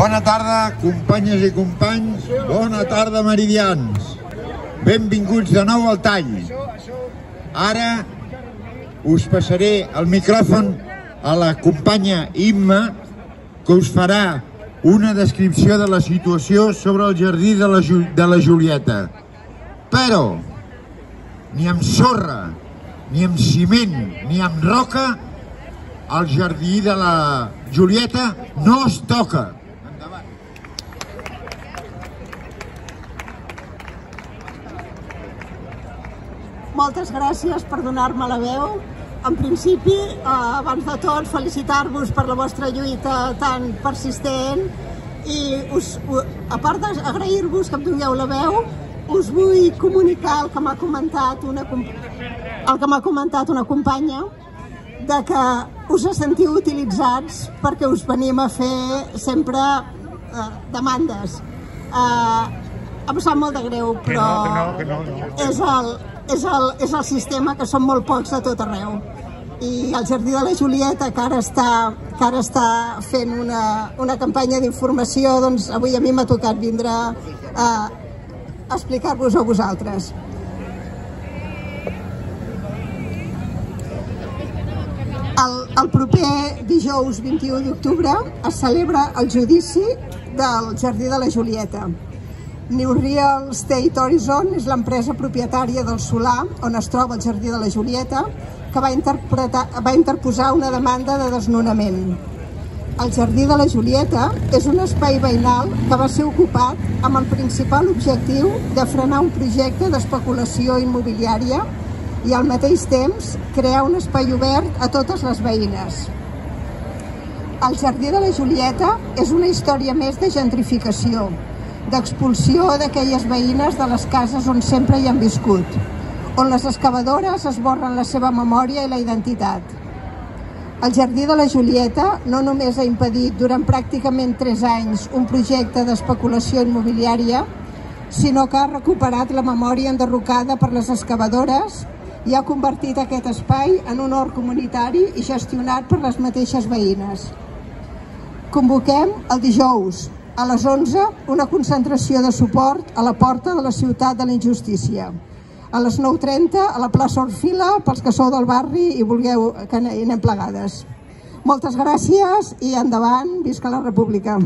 Bona tarda, companyes i companys. Bona tarda, meridians. Benvinguts de nou al tall. Ara us passaré el micròfon a la companya Imma, que us farà una descripció de la situació sobre el jardí de la, Ju de la Julieta. Però, ni amb sorra, ni amb ciment, ni amb roca, el jardí de la Julieta no es toca. Moltes gràcies per donar-me la veu. En principi, eh, abans de tot, felicitar-vos per la vostra lluita tan persistent i us, a part d'agrair-vos que em dongueu la veu, us vull comunicar el que m'ha comentat una, el que m'ha comentat una companya de que us sentiu utilitzats perquè us venim a fer sempre eh, demandes. Eh, em sap molt de greu, però que no, que no, que no, és el, és el, és el sistema que són molt pocs de tot arreu. I el Jardí de la Julieta que ara està, que ara està fent una, una campanya d'informació doncs avui a mi m'ha tocat vindre a, a explicar-vos a vosaltres. El, el proper dijous 21 d'octubre es celebra el judici del Jardí de la Julieta New Real State Horizon és l'empresa propietària del solar on es troba el Jardí de la Julieta que va, va interposar una demanda de desnonament. El Jardí de la Julieta és un espai veïnal que va ser ocupat amb el principal objectiu de frenar un projecte d'especulació immobiliària i al mateix temps crear un espai obert a totes les veïnes. El Jardí de la Julieta és una història més de gentrificació, d'expulsió d'aquelles veïnes de les cases on sempre hi han viscut, on les excavadores esborren la seva memòria i la identitat. El Jardí de la Julieta no només ha impedit durant pràcticament 3 anys un projecte d'especulació immobiliària, sinó que ha recuperat la memòria enderrocada per les excavadores i ha convertit aquest espai en un hort comunitari i gestionat per les mateixes veïnes. Convoquem el dijous, a les 11 una concentració de suport a la porta de la ciutat de la injustícia. A les 9.30 a la plaça Orfila pels que sou del barri i vulgueu que anem plegades. Moltes gràcies i endavant, visca la república.